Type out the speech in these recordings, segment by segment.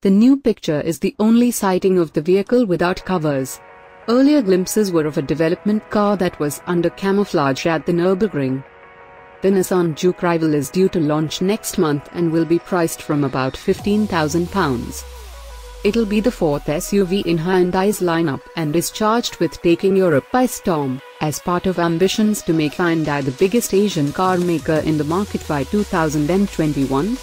The new picture is the only sighting of the vehicle without covers. Earlier glimpses were of a development car that was under camouflage at the Nürburgring. The Nissan Juke Rival is due to launch next month and will be priced from about £15,000. It'll be the fourth SUV in Hyundai's lineup and is charged with taking Europe by storm, as part of ambitions to make Hyundai the biggest Asian car maker in the market by 2021.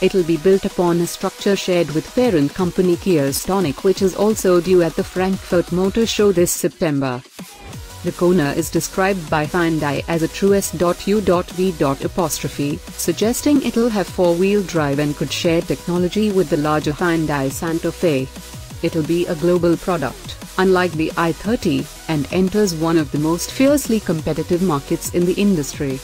It'll be built upon a structure shared with parent company Kia Stonic which is also due at the Frankfurt Motor Show this September. The Kona is described by Hyundai as a true S.U.V. suggesting it'll have four-wheel drive and could share technology with the larger Hyundai Santa Fe. It'll be a global product, unlike the i30, and enters one of the most fiercely competitive markets in the industry.